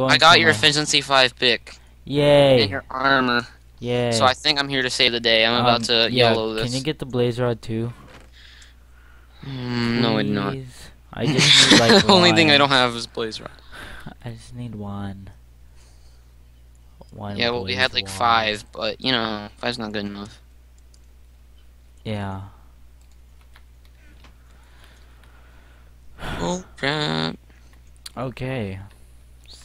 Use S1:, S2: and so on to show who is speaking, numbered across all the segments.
S1: going.
S2: I got your efficiency five pick
S1: Yay!
S2: and your armor,
S1: Yay!
S2: so I think I'm here to save the day. I'm about
S1: Um,
S2: to
S1: yeah,
S2: yellow this.
S1: Can you get the blaze rod too?
S2: Mm, no, I did not.
S1: I just need like
S2: the only thing I don't have is blaze rod.
S1: I just need one. One.
S2: Yeah, well, we had like five, but you know, five's not good enough.
S1: Yeah.
S2: Oh crap!
S1: Okay.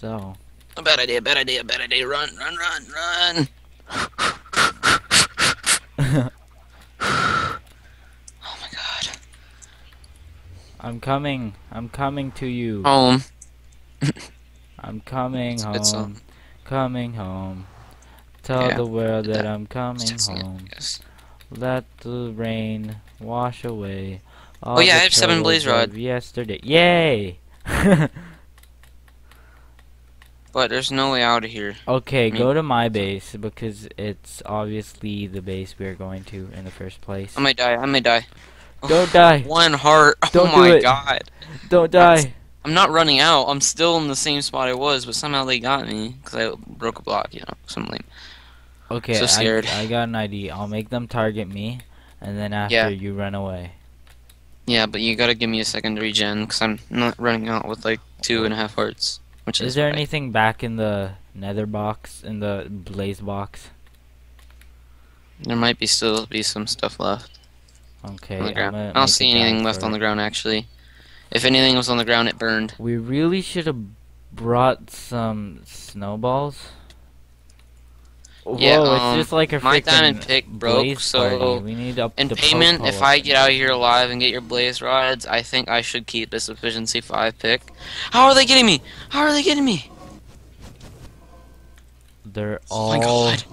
S1: So.
S2: A bad idea, bad idea, bad idea. Run, run, run, run! Oh my god.
S1: I'm coming. I'm coming to you.
S2: Home.
S1: I'm coming
S2: It's a good song.
S1: home. Um, coming home. Tell
S2: Yeah,
S1: the world that
S2: that.
S1: I'm coming
S2: sing it,
S1: home. Let the rain wash away. All
S2: Oh, yeah, I have seven blaze rod.
S1: Yesterday. Yay!
S2: But there's no way out of here.
S1: okay,
S2: Me-
S1: go to my base because it's obviously the base we're going to in the first place.
S2: I might die, I may die.
S1: Don't die.
S2: One heart.
S1: Don't
S2: oh
S1: do
S2: my
S1: it.
S2: god.
S1: Don't die.
S2: I'm not running out. I'm still in the same spot I was, but somehow they got me because I broke a block, you know, something.
S1: Okay,
S2: So
S1: I-
S2: scared.
S1: I, got an idea. I'll make them target me, and then after
S2: Yeah.
S1: you run away.
S2: Yeah, but you gotta give me a second regen because I'm not running out with like two and a half hearts, which is.
S1: Is there anything back in the nether box, in the blaze box?
S2: There might be still be some stuff left
S1: Okay, I'm
S2: ground.
S1: gonna
S2: I don't see anything left on the ground actually. If anything was on the ground, it burned.
S1: We really should have brought some snowballs. Whoa,
S2: Yeah,
S1: it's
S2: um,
S1: just like a
S2: my diamond pick broke, so
S1: party. we need up
S2: In payment, if I get out
S1: there.
S2: here alive and get your blaze rods, I think I should keep this efficiency five pick. How are they getting me? How are they getting me?
S1: They're
S2: Oh my
S1: all
S2: god.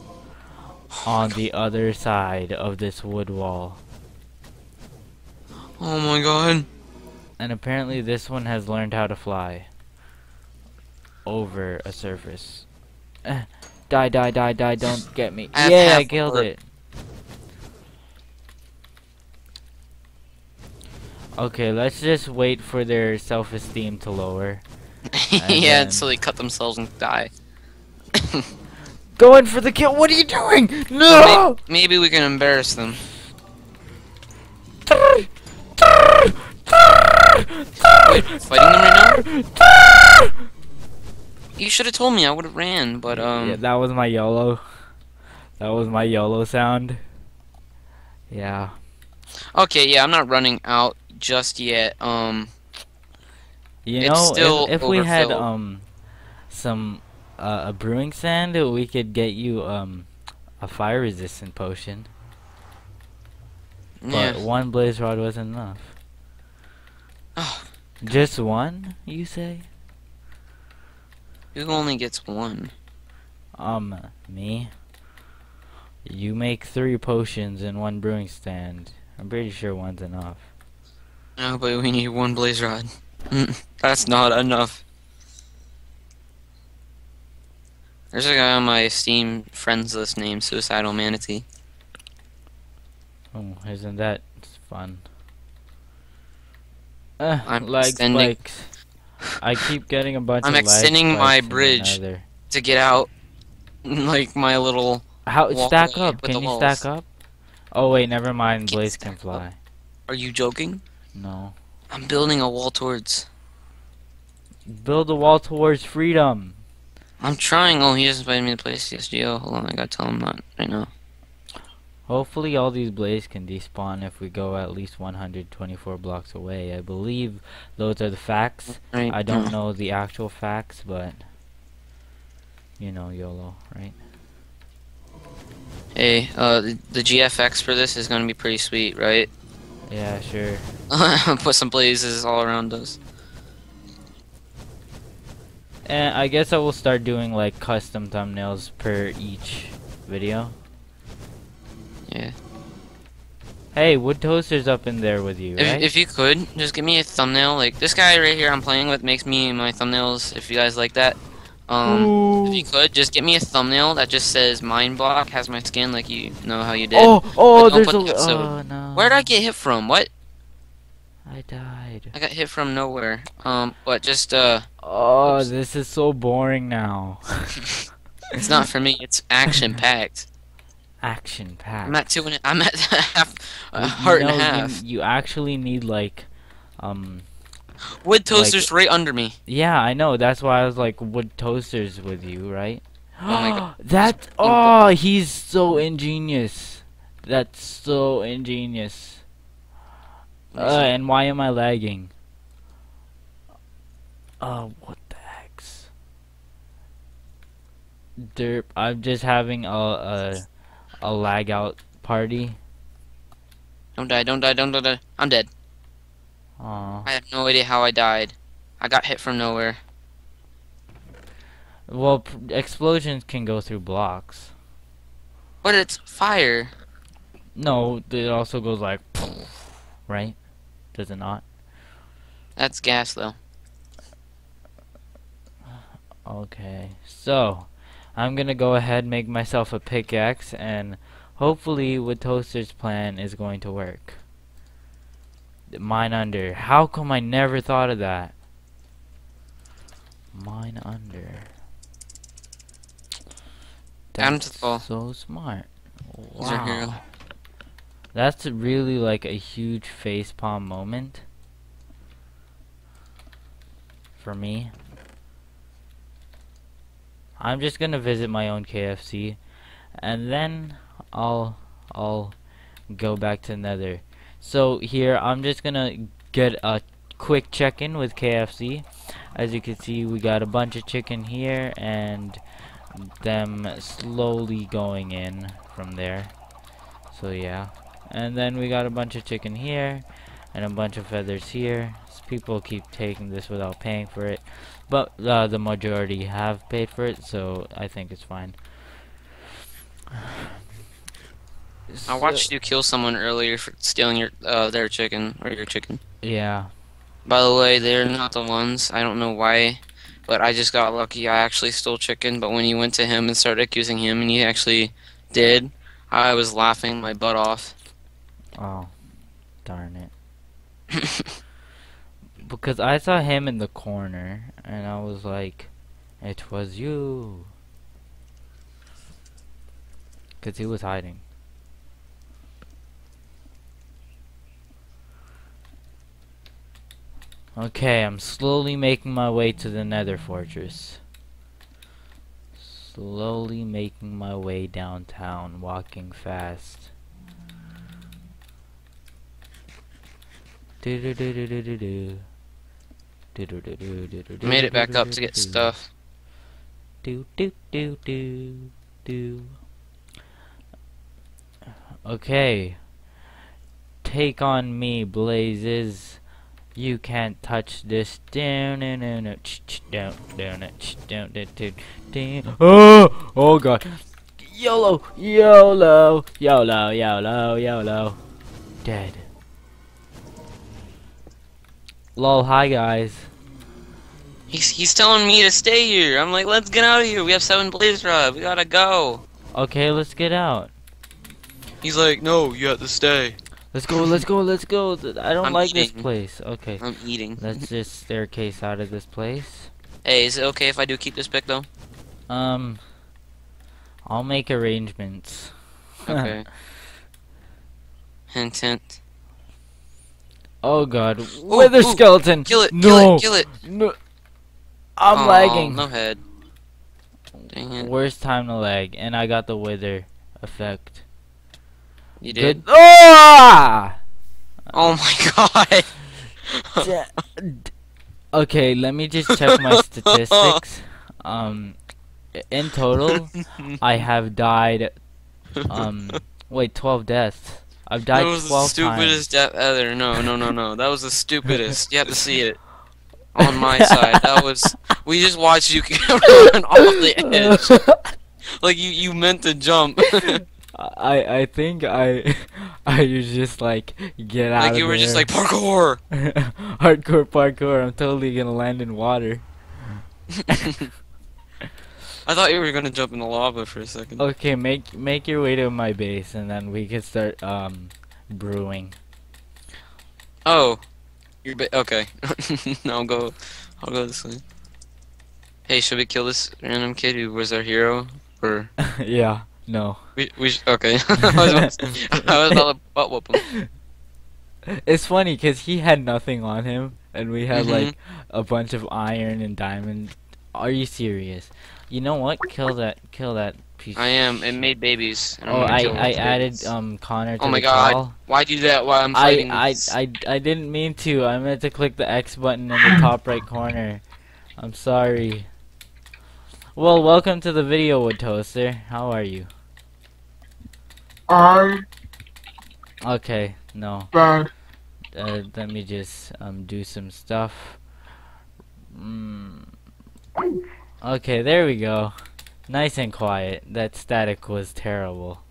S1: on the other side of this wood wall.
S2: Oh my god.
S1: And apparently this one has learned how to fly over a surface. Die, die, die, die, don't get me.
S2: I
S1: Yeah, I killed it. Okay, let's just wait for their self-esteem to lower.
S2: yeah,
S1: then-
S2: so they cut themselves and die.
S1: Going for the kill. What are you doing? No!
S2: Maybe we can embarrass them. Fighting them right now? You should have told me. I would have ran, but um.
S1: yeah, that was my YOLO. That was my YOLO sound. Yeah.
S2: Okay, yeah, I'm not running out just yet. Um,
S1: You know,
S2: still
S1: if, if we had um some uh, a brewing stand, we could get you um a fire resistant potion. But one blaze rod wasn't enough.
S2: Oh,
S1: Just one, you say?
S2: Who only gets one?
S1: Um, me. You make three potions in one brewing stand. I'm pretty sure one's enough.
S2: No, but we need one blaze rod. That's not enough. There's a guy on my Steam friends list named Suicidal Manatee.
S1: Oh, isn't that fun? Uh,
S2: I'm extending-
S1: spikes. I keep getting a bunch of. I'm
S2: extending my
S1: spikes in the
S2: bridge. To get out, like my little.
S1: How stack up? Can you
S2: walls.
S1: stack up? Oh wait, never mind. Blaze can
S2: up.
S1: fly.
S2: Are you joking?
S1: No.
S2: I'm building a wall towards.
S1: Build a wall towards freedom.
S2: I'm trying. Oh, he just invited me to play CSGO. Hold on, I gotta tell him that right now.
S1: Hopefully all these blaze can despawn if we go at least 124 blocks away. I believe those are the facts.
S2: Right.
S1: I don't know the actual facts, but you know YOLO, right?
S2: Hey, uh, the, the GFX for this is gonna be pretty sweet, right?
S1: Yeah, sure.
S2: Put some blazes all around us.
S1: And I guess I will start doing like custom thumbnails per each video.
S2: Yeah.
S1: Hey, Wood Toaster's up in there with you,
S2: If,
S1: right?
S2: if you could, just give me a thumbnail. Like this guy right here I'm playing with makes me my thumbnails. If you guys like that, um, if you could just get me a thumbnail that just says Mind Block has my skin, like you know how you did.
S1: oh, oh, there's a. Oh no.
S2: Where'd I get hit from? What?
S1: I died. died.
S2: I got hit from nowhere. Um, what? Just uh,
S1: Oh,
S2: Oops.
S1: this is so boring now.
S2: it's not for me. It's action packed.
S1: Action packed.
S2: I'm at two and I'm at half,
S1: you
S2: heart and a
S1: know, you-
S2: half.
S1: You, actually need like, um,
S2: Wood toaster's right under me.
S1: yeah, I know. That's why I was like wood toasters with you, right?
S2: Oh my God.
S1: that oh, he's so ingenious. That's so ingenious. Uh, and why am I lagging? Oh, what the heck's? Derp, I'm just having a a, a lag out party.
S2: Don't die! Don't die! Don't die! I'm dead.
S1: Aw.
S2: I have no idea how I died. I got hit from nowhere.
S1: Well, p- explosions can go through blocks.
S2: But it's fire.
S1: No, it also goes like, right? Does it not?
S2: That's gas though.
S1: Okay, so I'm gonna go ahead and make myself a pickaxe and hopefully with Toaster's plan is going to work. Mine under. How come I never thought of that? Mine under.
S2: Down
S1: That's
S2: to the ball.
S1: so smart.
S2: He's our hero.
S1: Wow. That's really like a huge facepalm moment for me. I'm just gonna visit my own KFC, and then I'll I'll go back to Nether. So here I'm just gonna get a quick check-in with KFC. As you can see, we got a bunch of chicken here, and them slowly going in from there. So yeah, and then we got a bunch of chicken here, and a bunch of feathers here. People keep taking this without paying for it, but uh, the majority have paid for it, so I think it's fine.
S2: I
S1: So-
S2: watched you kill someone earlier for stealing your uh their chicken or your chicken.
S1: Yeah.
S2: By the way, they're not the ones. I don't know why, but I just got lucky. I actually stole chicken, but when you went to him and started accusing him, and he actually did, I was laughing my butt off.
S1: Oh, darn it. because I saw him in the corner, and I was like, it was you. Because he was hiding. Okay, I'm slowly making my way to the nether fortress. Slowly making my way downtown, walking fast. Do-do-do-do-do-do-do. Do-do-do-do-do-do-do.
S2: Made it back up to get stuff.
S1: Do do do do do. Okay. Take on me, blazes. You can't touch this. Down, down, down, down, down, down, down, down, down. Oh, oh God. YOLO, YOLO, YOLO, YOLO, YOLO. Dead. Lol, hi guys.
S2: He's he's telling me to stay here. I'm like, let's get out of here. We have seven blaze rod. We gotta go.
S1: Okay, let's get out.
S2: He's like, no, you have to stay.
S1: Let's go, let's go, let's go. I don't
S2: I'm
S1: like this place. Okay,
S2: I'm eating.
S1: let's just staircase out of this place.
S2: Hey, is it okay if I do keep this pick though?
S1: Um, I'll make arrangements.
S2: Okay. hint, hint.
S1: Oh god,
S2: Ooh,
S1: wither
S2: ooh,
S1: skeleton!
S2: Kill it.
S1: No,
S2: Kill it. Kill it.
S1: no. I'm
S2: Aw,
S1: lagging.
S2: No head. Dang it.
S1: Worst time to lag, and I got the wither effect.
S2: You did.
S1: Good. Ah!
S2: Oh my god.
S1: Okay, let me just check my statistics. Um, in total, I have died. Um, wait, twelve deaths. I've died
S2: that was the stupidest death ever. No, no, no, no. That was the stupidest. You have to see it. On my side, that was. We just watched you run off the edge. Like you, you meant to jump.
S1: I I think I I was just like get out
S2: like you were just like parkour.
S1: hardcore parkour. I'm totally gonna land in water.
S2: I thought you were gonna jump in the lava for a second.
S1: Okay, make make your way to my base, and then we can start um brewing.
S2: Oh, You're ba- okay. no, I'll go. I'll go this way. Hey, should we kill this random kid who was our hero? Or
S1: yeah. No.
S2: we we sh- okay. I was I was about to butt whoop him.
S1: It's funny because he had nothing on him, and we had
S2: Mhm.
S1: like a bunch of iron and diamond. Are you serious? You know what? Kill that. Kill that piece.
S2: I am. It made babies. and I'm
S1: Oh, I I added
S2: babies.
S1: um Connor to
S2: Oh my
S1: the
S2: God.
S1: call.
S2: Why do that while I'm
S1: I,
S2: fighting?
S1: I
S2: this?
S1: I I didn't mean to. I meant to click the X button in the top right corner. I'm sorry. Well, welcome to the video, Wood Toaster. How are you?
S3: I'm
S1: Okay, no.
S3: bad.
S1: Uh, let me just um do some stuff. Mm. Okay, there we go. Nice and quiet. That static was terrible.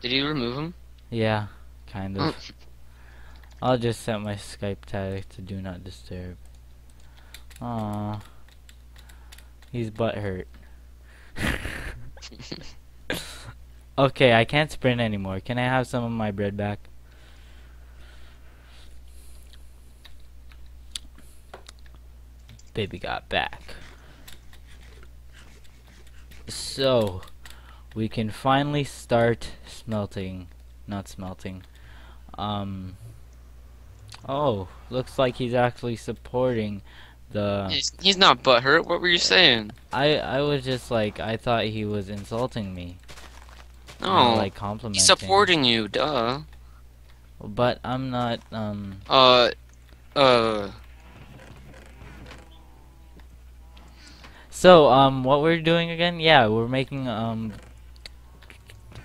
S2: Did you remove him?
S1: Yeah, kind of.
S2: Mm.
S1: I'll just set my Skype tag to do not disturb. Aw. He's butt hurt. okay, I can't sprint anymore. Can I have some of my bread back? Baby got back. So, we can finally start smelting. Not smelting. Um. Oh, looks like he's actually supporting the.
S2: He's, he's not butthurt. What were you saying?
S1: I I was just like I thought he was insulting me.
S2: No,
S1: like complimenting.
S2: he's supporting you. Duh.
S1: But I'm not. Um.
S2: Uh, uh.
S1: So um, what we're doing again? Yeah, we're making um.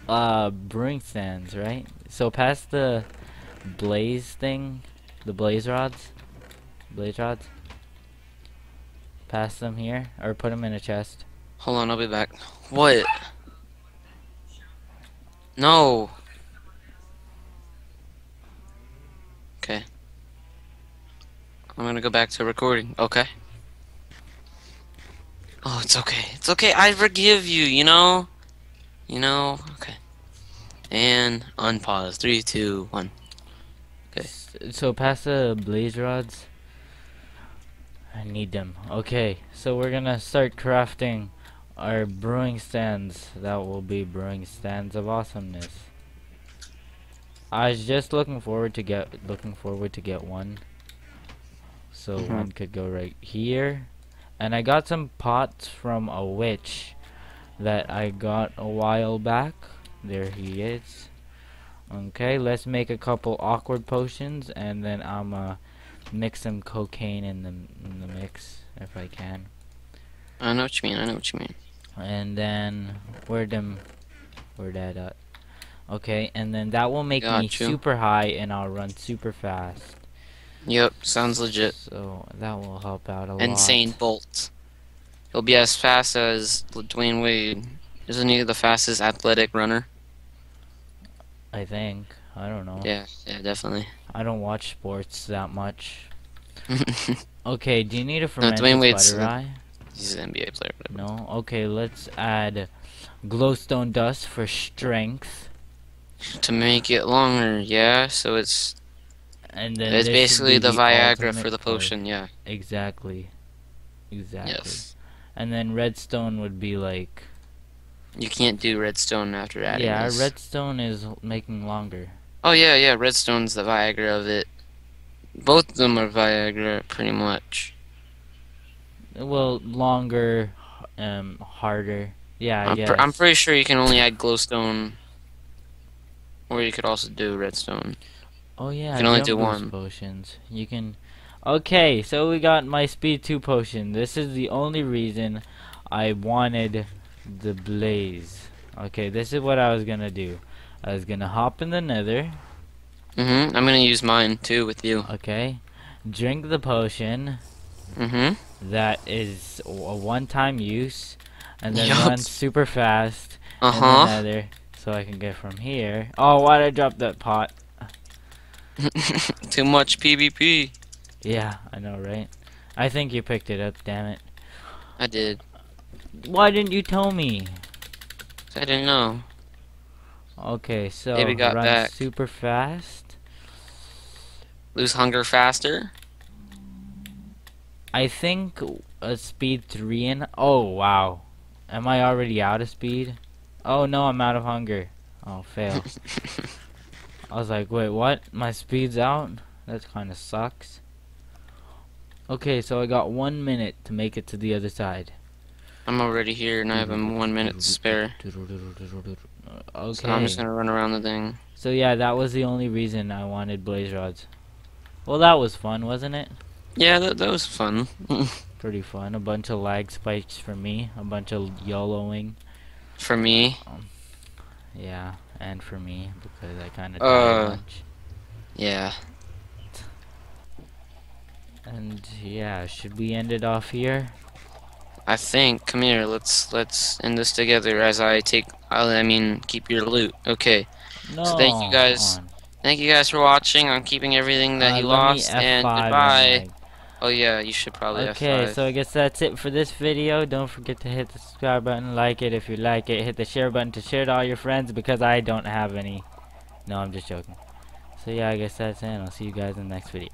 S1: Uh, brewing stands, right? So past the blaze thing, the blaze rods, blaze rods. Pass them here, or put them in a chest.
S2: Hold on, I'll be back. What? No. Okay. I'm gonna go back to recording. Okay. Oh, it's okay. It's okay. I forgive you. You know. You know. Okay. And unpause. Three, two, one. Okay.
S1: So pass the blaze rods. I need them. Okay, so we're gonna start crafting our brewing stands. That will be brewing stands of awesomeness. I was just looking forward to get looking forward to get one. So
S2: Mhm.
S1: one could go right here. And I got some pots from a witch that I got a while back. There he is. Okay, let's make a couple awkward potions and then I'm going uh to mix some cocaine in the in the mix if I can.
S2: I know what you mean. I know what you mean.
S1: And then where them where that at? Okay, and then that will make me
S2: you.
S1: super high and I'll run super fast.
S2: Yep. Sounds legit.
S1: So that will help out a lot.
S2: Insane Bolt. He'll be as fast as Dwyane Wade. Isn't he the fastest athletic runner?
S1: I think. I don't know.
S2: Yeah, yeah, definitely.
S1: I don't watch sports that much. Okay, do you need a
S2: Dwyane
S1: fermented
S2: Wade's
S1: spider
S2: the-
S1: eye?
S2: He's an NBA player. Whatever.
S1: No. Okay, let's add glowstone dust for strength.
S2: To make it longer, yeah. So it's
S1: And then
S2: it's basically
S1: be
S2: the Viagra for the potion, yeah.
S1: Exactly. Exactly.
S2: Yes.
S1: And then redstone would be like
S2: You can't do redstone after adding
S1: yeah,
S2: this.
S1: redstone is making longer.
S2: Oh yeah, yeah. Redstone's the Viagra of it. Both of them are Viagra, pretty much.
S1: Well, longer, um, harder. Yeah, yeah.
S2: I'm pretty sure you can only add glowstone, or you could also do redstone.
S1: Oh yeah,
S2: can only do one.
S1: potions. You can. Okay, so we got my speed two potion. This is the only reason I wanted the blaze. Okay, this is what I was gonna do. I was gonna hop in the nether.
S2: Mhm. I'm gonna use mine too with you.
S1: Okay, drink the potion.
S2: Mhm.
S1: that is a one-time use, and then
S2: Yup.
S1: run super fast
S2: Uh
S1: in the nether, so I can get from here. Oh, why did I drop that pot?
S2: Too much PvP.
S1: Yeah, I know, right? I think you picked it up. Damn it!
S2: I did.
S1: Why didn't you tell me?
S2: I didn't know.
S1: Okay, so
S2: Baby got
S1: run
S2: back.
S1: super fast.
S2: Lose hunger faster.
S1: I think a speed three and oh wow, am I already out of speed? Oh no, I'm out of hunger. Oh fail. I was like, wait, what? My speed's out? That kind of sucks. Okay, so I got one minute to make it to the other side.
S2: I'm already here and I have um, one minute to spare.
S1: Okay.
S2: So I'm just gonna run around the thing.
S1: So yeah, that was the only reason I wanted blaze rods. Well, that was fun, wasn't it?
S2: Yeah, that, that was fun.
S1: Pretty fun. A bunch of lag spikes for me. A bunch of YOLOing.
S2: For me.
S1: Yeah, and for me because I kind of
S2: Uh,
S1: died a bunch.
S2: Yeah.
S1: And yeah, should we end it off here?
S2: I think. Come here. Let's let's end this together as I take. I mean, keep your loot. Okay.
S1: No.
S2: thank you guys. Thank you guys for watching. I'm keeping everything that
S1: Uh,
S2: you lost. And
S1: F5
S2: goodbye. Oh yeah, you should probably
S1: Okay,
S2: F5.
S1: so I guess that's it for this video. Don't forget to hit the subscribe button, like it if you like it, hit the share button to share to all your friends because I don't have any. No, I'm just joking. So yeah, I guess that's it. I'll see you guys in the next video.